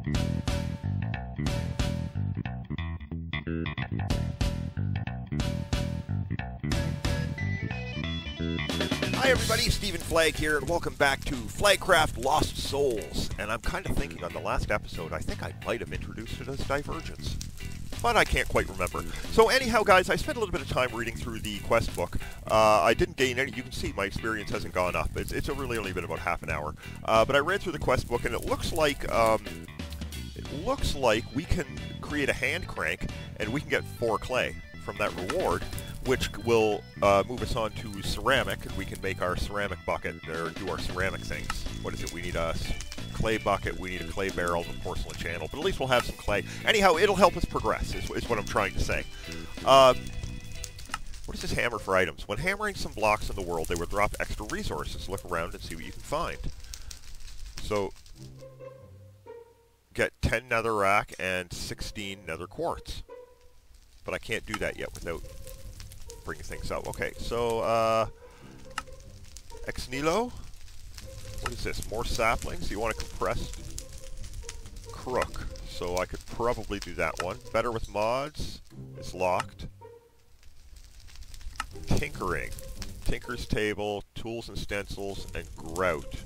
Hi everybody, Stephen Flagg here, and welcome back to Flaggcraft Lost Souls. And I'm kind of thinking on the last episode, I think I might have introduced it as Divergence. But I can't quite remember. So anyhow, guys, I spent a little bit of time reading through the quest book. Uh, I didn't gain any, you can see my experience hasn't gone up. It's, it's really only been about half an hour. Uh, but I read through the quest book, and it looks like, um, it looks like we can create a hand crank, and we can get four clay from that reward which will uh, move us on to ceramic, and we can make our ceramic bucket, or do our ceramic things. What is it? We need a clay bucket, we need a clay barrel, and a porcelain channel, but at least we'll have some clay. Anyhow, it'll help us progress, is, is what I'm trying to say. Um, what is this hammer for items? When hammering some blocks in the world, they will drop extra resources. Look around and see what you can find. So, get 10 netherrack and 16 nether quartz. But I can't do that yet without bringing things up. Okay, so, uh, ex. What is this? More saplings? You want a compressed crook. So I could probably do that one. Better with mods. It's locked. Tinkering. Tinker's table, tools and stencils, and grout.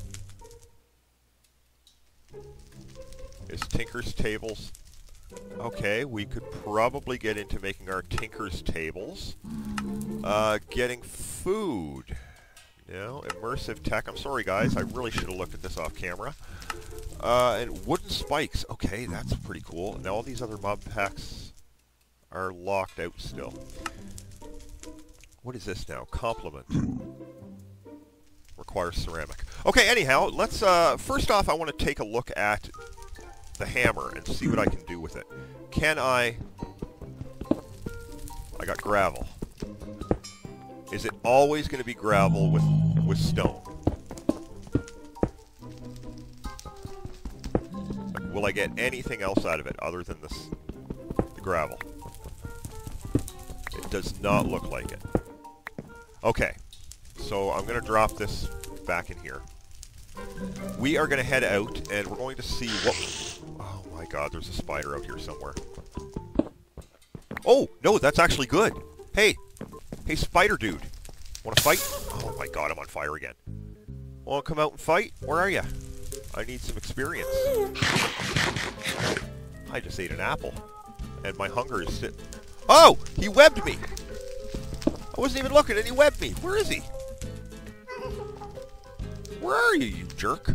Is Tinker's tables Okay, we could probably get into making our Tinker's tables. Uh, getting food. Know, immersive tech. I'm sorry, guys. I really should have looked at this off camera. Uh, and wooden spikes. Okay, that's pretty cool. Now all these other mob packs are locked out still. What is this now? Complement. Requires ceramic. Okay, anyhow, let's, uh, first off, I want to take a look at the hammer and see what I can do with it. Can I... I got gravel. Is it always going to be gravel with, with stone? Like, will I get anything else out of it other than this, the gravel? It does not look like it. Okay, so I'm going to drop this back in here. We are going to head out, and we're going to see what... God, there's a spider out here somewhere. Oh, no, that's actually good. Hey, hey, spider dude. Want to fight? Oh my god, I'm on fire again. Want to come out and fight? Where are you? I need some experience. I just ate an apple. And my hunger is sit... Oh! He webbed me! I wasn't even looking and he webbed me. Where is he? Where are you, you jerk?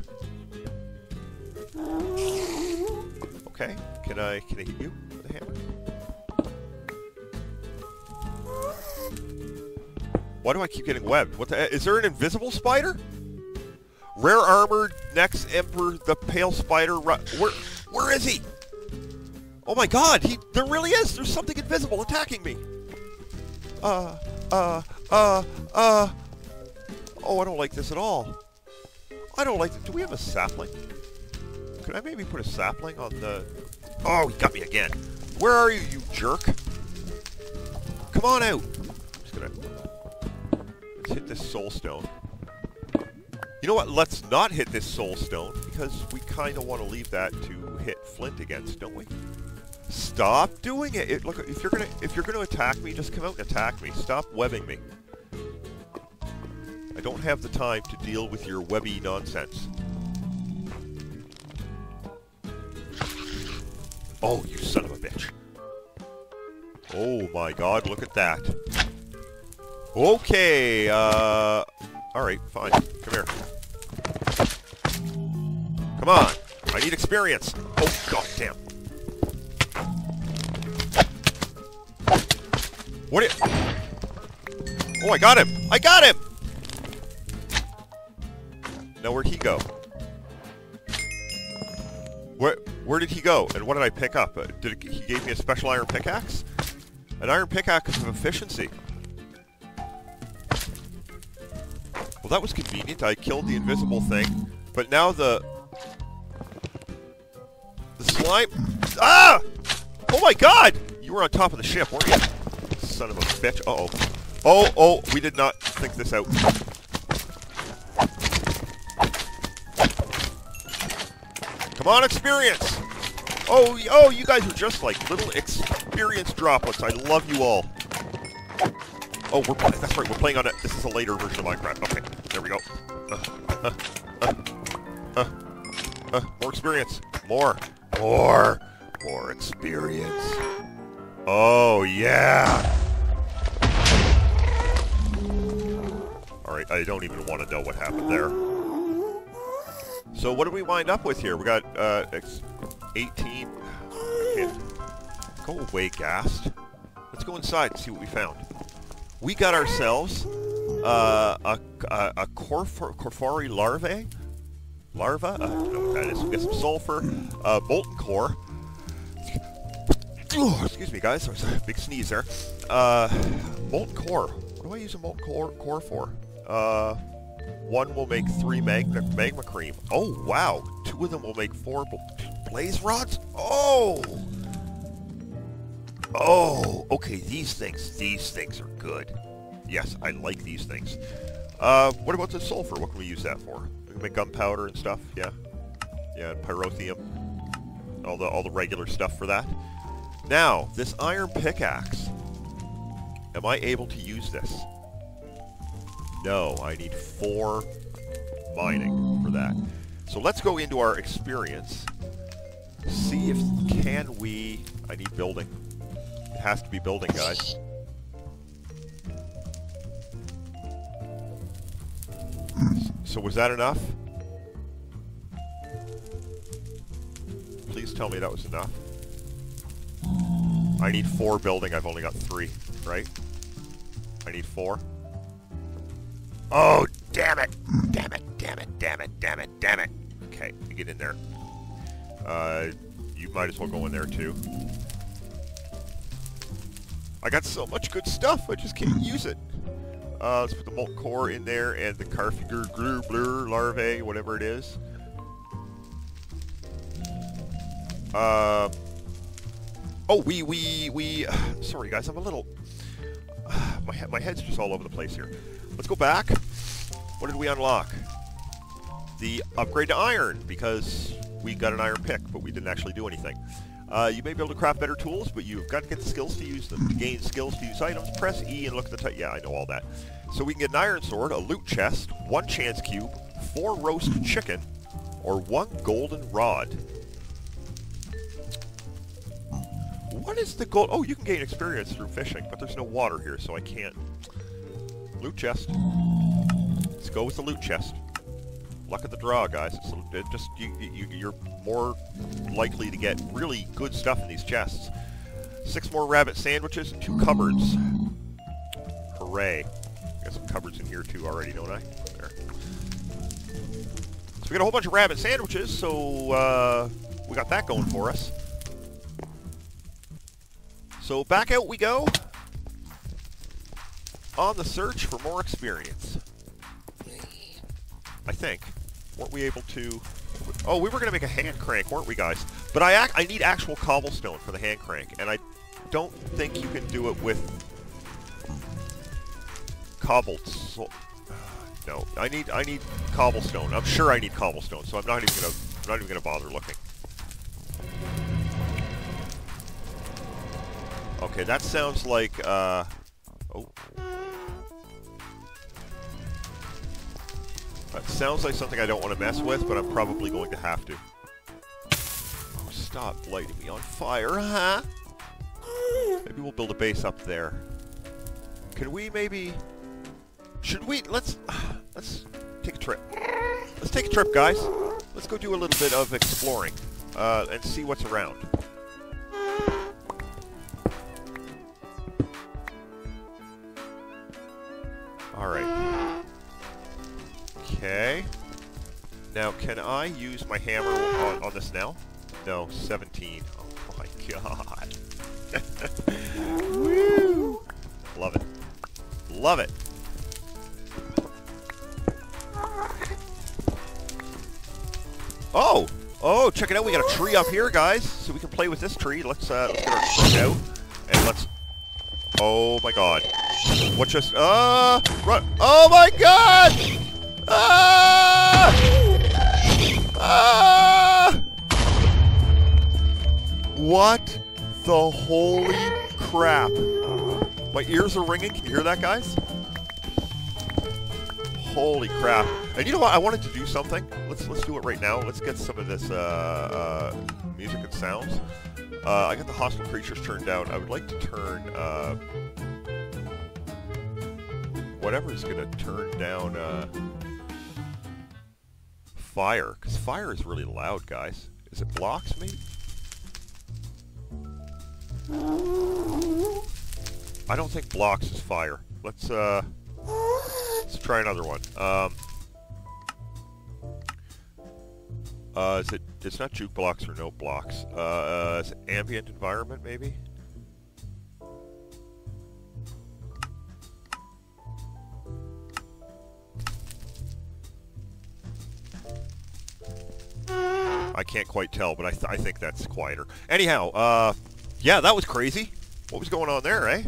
Okay, can I can I hit you with a hammer? Why do I keep getting webbed? What the, is there an invisible spider? Rare armored next emperor, the pale spider. Where where is he? Oh my God! He there really is. There's something invisible attacking me. Uh uh uh uh. Oh, I don't like this at all. I don't like it. Do we have a sapling? Could I maybe put a sapling on the... Oh, he got me again. Where are you, you jerk? Come on out. I'm just gonna... Let's hit this soul stone. You know what? Let's not hit this soul stone, because we kind of want to leave that to hit flint against, don't we? Stop doing it. it. Look, if you're gonna if you're gonna attack me, just come out and attack me. Stop webbing me. I don't have the time to deal with your webby nonsense. Oh, you son of a bitch. Oh my god, look at that. Okay, uh... Alright, fine. Come here. Come on! I need experience! Oh, god damn. What it? Oh, I got him! I got him! Now, where'd he go? Where, did he go? And what did I pick up? Uh, did it, he gave me a special iron pickaxe? An iron pickaxe of efficiency. Well, that was convenient. I killed the invisible thing. But now the... The slime... Ah! Oh my god! You were on top of the ship, weren't you? Son of a bitch. Uh-oh. Oh, oh, we did not think this out. Come on, experience! Oh, oh, you guys are just like little experience droplets. I love you all. Oh, we're playing. that's right. We're playing on it. This is a later version of Minecraft. Okay, there we go. Uh, uh, uh, uh, more experience. More. More. More experience. Oh, yeah. Alright, I don't even want to know what happened there. So what did we wind up with here? We got, uh, 18... Go away, Ghast. Let's go inside and see what we found. We got ourselves, uh, a, a, a Corf Corfori larvae? Larva? I don't know what that is. We got some sulfur, uh, molten core. Oh, excuse me, guys. Big sneeze there. Uh, molten core. What do I use a molten core, core for? Uh, one will make three magma, magma cream. Oh, wow. Two of them will make four blaze rods? Oh! Oh, okay, these things, these things are good. Yes, I like these things. Uh, what about the sulfur? What can we use that for? We can make gunpowder and stuff, yeah? Yeah, and pyrotheum. All the, all the regular stuff for that. Now, this iron pickaxe. Am I able to use this? No, I need four mining for that. So let's go into our experience. See if, can we... I need building. It has to be building, guys. So was that enough? Please tell me that was enough. I need four building, I've only got three, right? I need four. Oh, damn it! Damn it, damn it, damn it, damn it, damn it. Okay, get in there. Uh, you might as well go in there too. I got so much good stuff, I just can't use it. Uh, let's put the molten core in there and the Carfiger Grubler larvae, whatever it is. Uh, oh, we, we, we, sorry guys, I'm a little, my, my head's just all over the place here. Let's go back. What did we unlock? The upgrade to iron, because we got an iron pick, but we didn't actually do anything. Uh, you may be able to craft better tools, but you've got to get the skills to use them. To gain skills to use items, press E and look at the... Yeah, I know all that. So we can get an iron sword, a loot chest, one chance cube, four roast chicken, or one golden rod. What is the gold? Oh, you can gain experience through fishing, but there's no water here, so I can't. Loot chest. Let's go with the loot chest. Luck of the draw, guys. It's it just you, you, you're more likely to get really good stuff in these chests. Six more rabbit sandwiches two cupboards. Hooray. Got some cupboards in here too already, don't I? There. So we got a whole bunch of rabbit sandwiches, so uh, we got that going for us. So back out we go on the search for more experience. I think. Weren't we able to... Oh, we were going to make a hand crank, weren't we, guys? But I I need actual cobblestone for the hand crank, and I don't think you can do it with cobbled... No, I need I need cobblestone. I'm sure I need cobblestone, so I'm not even gonna I'm not even gonna bother looking. Okay, that sounds like uh That sounds like something I don't want to mess with, but I'm probably going to have to. Oh, stop lighting me on fire, huh? Maybe we'll build a base up there. Can we maybe... Should we... Let's... Let's take a trip. Let's take a trip, guys. Let's go do a little bit of exploring. Uh, and see what's around. Alright. Okay. Now, can I use my hammer on, on this now? No, 17. Oh my god. Woo! Love it. Love it. Oh! Oh, check it out. We got a tree up here, guys. So we can play with this tree. Let's, uh, let's get our tree out. And let's... Oh my god. What just... Uh... Run... Oh my god! Ah! Ah! What the holy crap? My ears are ringing. Can you hear that, guys? Holy crap! And you know what? I wanted to do something. Let's let's do it right now. Let's get some of this uh, uh, music and sounds. Uh, I got the hostile creatures turned down. I would like to turn uh, whatever is going to turn down uh, fire, because fire is really loud, guys. Is it blocks, maybe? I don't think blocks is fire. Let's uh, let's try another one. Um, uh, is it? It's not juke blocks or note blocks. Uh, uh, ambient environment maybe? I can't quite tell, but I, th I think that's quieter. Anyhow, uh, yeah, that was crazy. What was going on there, eh?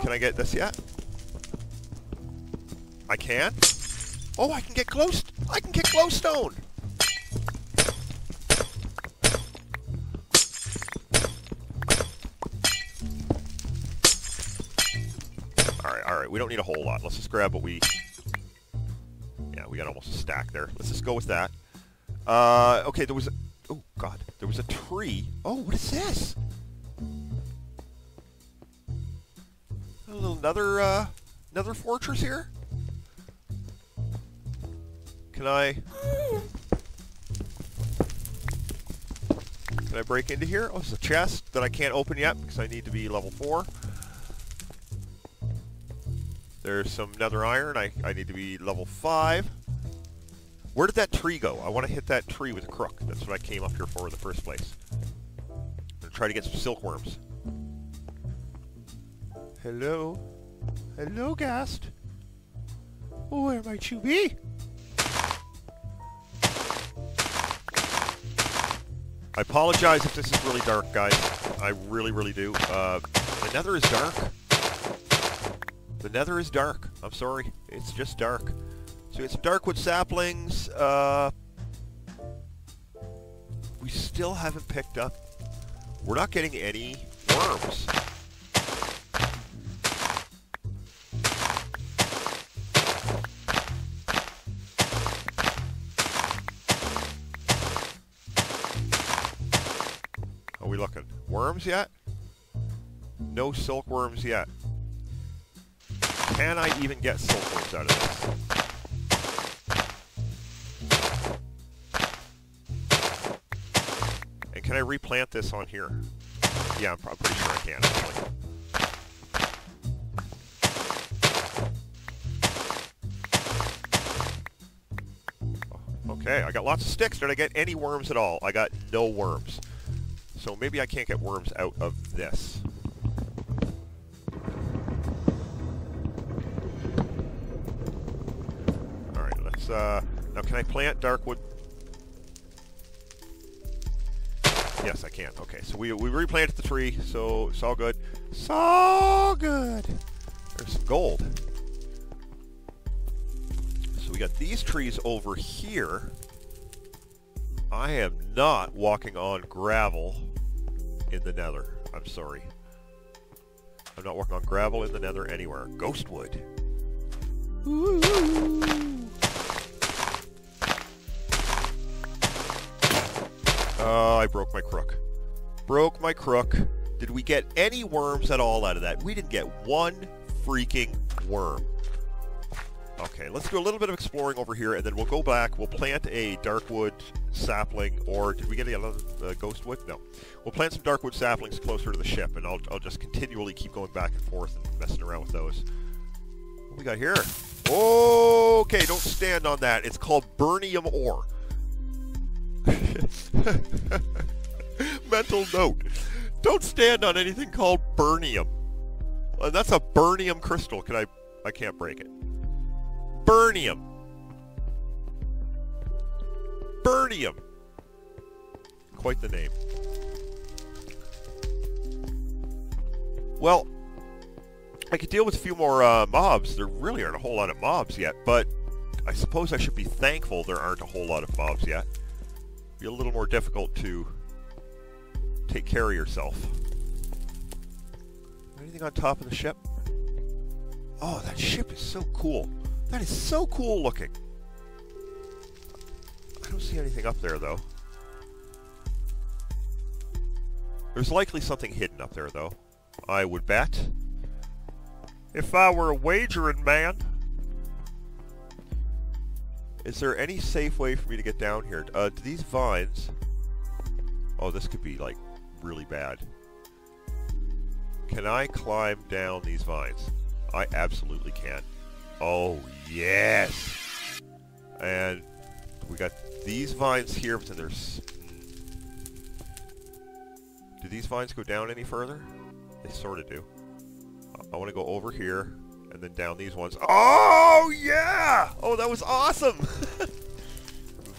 Can I get this yet? I can? Oh, I can get close. I can get glowstone. All right, all right. We don't need a whole lot. Let's just grab what we... Yeah, we got almost a stack there. Let's just go with that. Uh, okay, there was a... Oh, God. There was a tree. Oh, what is this? A little another, uh, another fortress here? Can I... Can I break into here? Oh, it's a chest that I can't open yet because I need to be level 4. There's some nether iron. I, I need to be level 5. Where did that tree go? I want to hit that tree with a crook. That's what I came up here for in the first place. I'm going to try to get some silkworms. Hello? Hello, Ghast? Where might you be? I apologize if this is really dark, guys. I really, really do. Uh, the nether is dark. The nether is dark. I'm sorry. It's just dark. We got some darkwood saplings. Uh, we still haven't picked up. We're not getting any worms. Are we looking? Worms yet? No silkworms yet. Can I even get silkworms out of this? I replant this on here? Yeah, I'm, pretty sure I can, actually. Okay, I got lots of sticks. Did I get any worms at all? I got no worms. So maybe I can't get worms out of this. Alright, let's, uh... Now, can I plant darkwood? Yes, I can. Okay, so we, we replanted the tree, so it's all good. So good! There's some gold. So we got these trees over here. I am not walking on gravel in the nether. I'm sorry. I'm not walking on gravel in the nether anywhere. Ghostwood. Ooh. Oh, I broke my crook. Broke my crook. Did we get any worms at all out of that? We didn't get one freaking worm. Okay, let's do a little bit of exploring over here, and then we'll go back. We'll plant a darkwood sapling, or did we get another uh, ghost wood? No. We'll plant some darkwood saplings closer to the ship, and I'll, I'll just continually keep going back and forth and messing around with those. What we got here? Oh okay, don't stand on that. It's called burnium ore. Mental note. Don't stand on anything called burnium. Uh, that's a burnium crystal. Can I... I can't break it. Burnium. Burnium. Quite the name. Well, I could deal with a few more uh, mobs. There really aren't a whole lot of mobs yet, but I suppose I should be thankful there aren't a whole lot of mobs yet. Be a little more difficult to take care of yourself. Anything on top of the ship? Oh, that ship is so cool. That is so cool looking. I don't see anything up there, though. There's likely something hidden up there, though. I would bet. If I were a wagering man. Is there any safe way for me to get down here? Uh, do these vines... Oh, this could be, like, really bad. Can I climb down these vines? I absolutely can. Oh, yes! And we got these vines here, but then there's... Do these vines go down any further? They sort of do. I want to go over here, and then down these ones. Oh, yeah! Oh, that was awesome!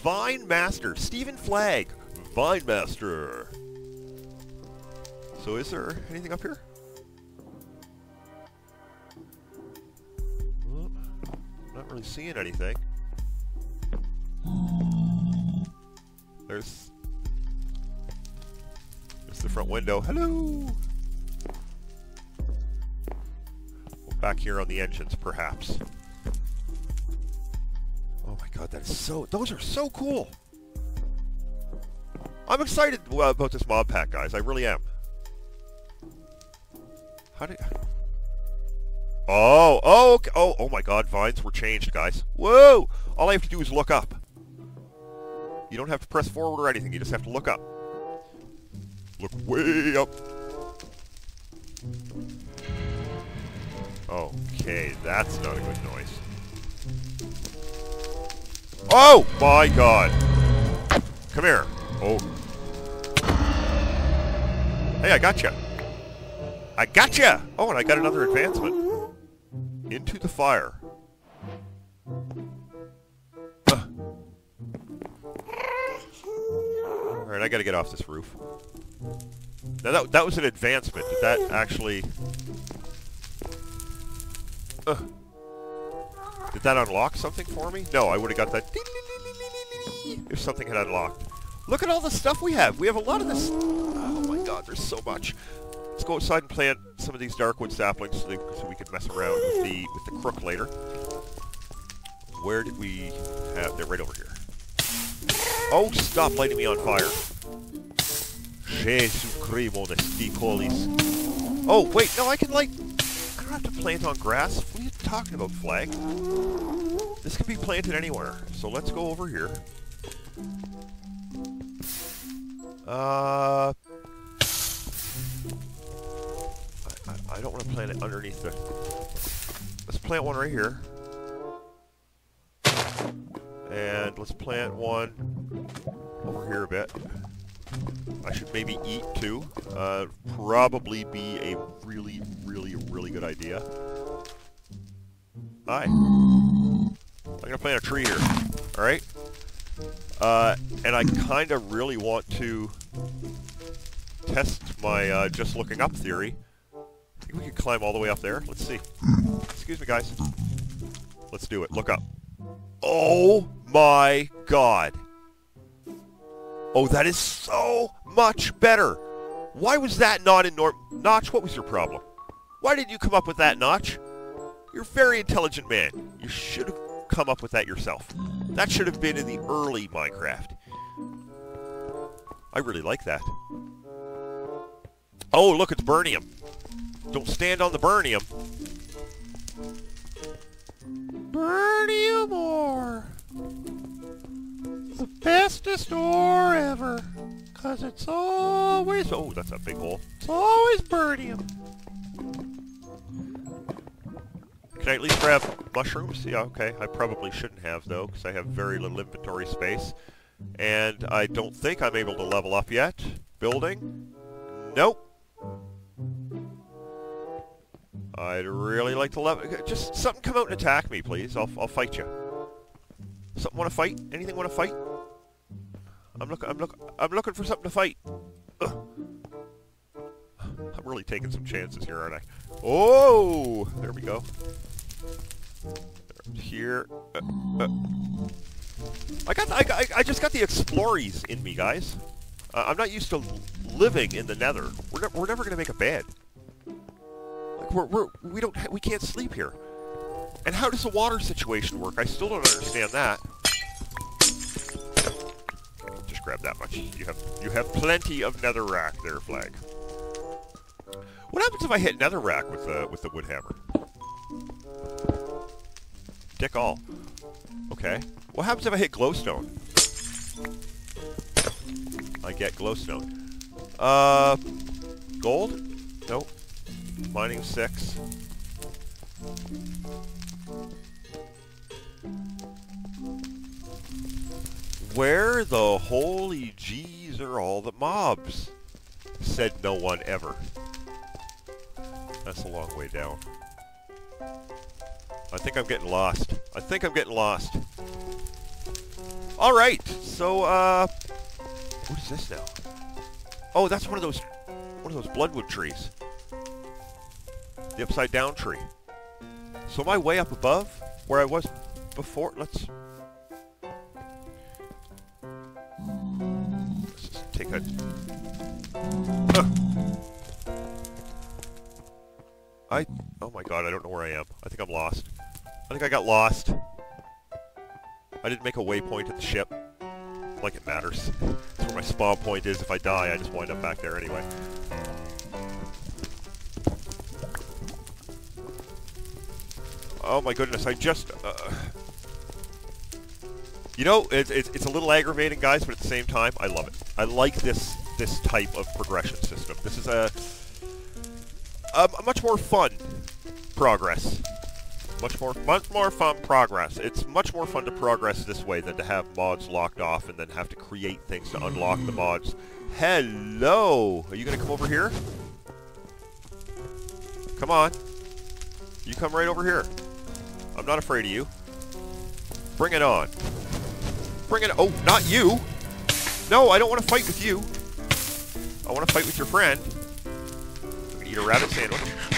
Vine Master, Stephen Flagg, Vine Master. So is there anything up here? Not really seeing anything. There's... There's the front window. Hello! Back here on the engines, perhaps. Oh my god, that is so... Those are so cool! I'm excited about this mod pack, guys. I really am. How did... Oh, oh, okay. oh, oh my god, vines were changed, guys. Whoa! All I have to do is look up. You don't have to press forward or anything, you just have to look up. Look way up. Okay, that's not a good noise. Oh my god! Come here. Oh. Hey, I got gotcha. You. I got gotcha! You. Oh, and I got another advancement. Into the fire. Alright, I gotta get off this roof. Now that, that was an advancement. Did that actually... Uh. Did that unlock something for me? No, I would have got that if something had unlocked. Look at all the stuff we have. We have a lot of this. Oh my god, there's so much. Let's go outside and plant some of these darkwood saplings so, they, so we can mess around with the with the crook later. Where did we have? They're right over here. Oh, stop lighting me on fire. Jesus Oh, wait, no, I can light have to plant on grass? What are you talking about, Flagg? This can be planted anywhere. So let's go over here. Uh... I, I, I don't want to plant it underneath the... Let's plant one right here. And let's plant one over here a bit. I should maybe eat too. Uh, probably be a really, really, really good idea. Hi. I'm gonna plant a tree here. Alright? Uh, and I kinda really want to test my uh, just looking up theory. I think we can climb all the way up there. Let's see. Excuse me, guys. Let's do it. Look up. Oh my god. Oh, that is so much better. Why was that not in Norm... Notch, what was your problem? Why didn't you come up with that, Notch? You're a very intelligent man. You should have come up with that yourself. That should have been in the early Minecraft. I really like that. Oh, look, it's Burnium. Don't stand on the Burnium. Burnium ore the bestest ore ever. Cause it's always... Oh, that's a big hole. It's always birdium. Can I at least grab mushrooms? Yeah, okay. I probably shouldn't have, though, because I have very little inventory space. And I don't think I'm able to level up yet. Building? Nope. I'd really like to level... Uh, just something come out and attack me, please. I'll, I'll fight you. Something want to fight? Anything want to fight? I'm looking. I'm looking. I'm looking for something to fight. Ugh. I'm really taking some chances here, aren't I? Oh, there we go. Here. Uh, uh. I got. I, I. I just got the explorers in me, guys. Uh, I'm not used to living in the nether. We're, ne we're never going to make a bed. Like, we're, we're, we don't, we can't sleep here. And how does the water situation work? I still don't understand that. Grab that much. You have, you have plenty of netherrack there, Flagg. What happens if I hit netherrack with the, with the wood hammer? Dick all. Okay. What happens if I hit glowstone? I get glowstone. Uh, gold? Nope. Mining six. Where the holy jeez are all the mobs? Said no one ever. That's a long way down. I think I'm getting lost. I think I'm getting lost. Alright, so, uh... What is this now? Oh, that's one of those... One of those bloodwood trees. The upside down tree. So am I way up above? Where I was before? Let's don't know where I am. I think I'm lost. I think I got lost. I didn't make a waypoint at the ship. Like it matters. That's where my spawn point is. If I die, I just wind up back there anyway. Oh my goodness, I just... Uh, you know, it's, it's, a little aggravating, guys, but at the same time, I love it. I like this this type of progression system. This is a, a, a much more fun progress much more, much more fun progress. It's much more fun to progress this way than to have mods locked off and then have to create things to unlock the mods. Hello! Are you going to come over here? Come on. You come right over here. I'm not afraid of you. Bring it on. Bring it... Oh, not you! No, I don't want to fight with you. I want to fight with your friend. I'm to eat a rabbit sandwich.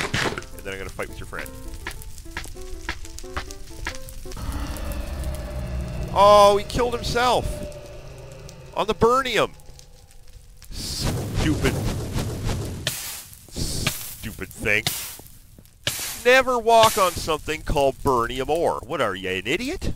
And then I'm to fight with your friend. Oh, he killed himself. On the Burnium. Stupid. Stupid thing. Never walk on something called Burnium ore. What are you, an idiot?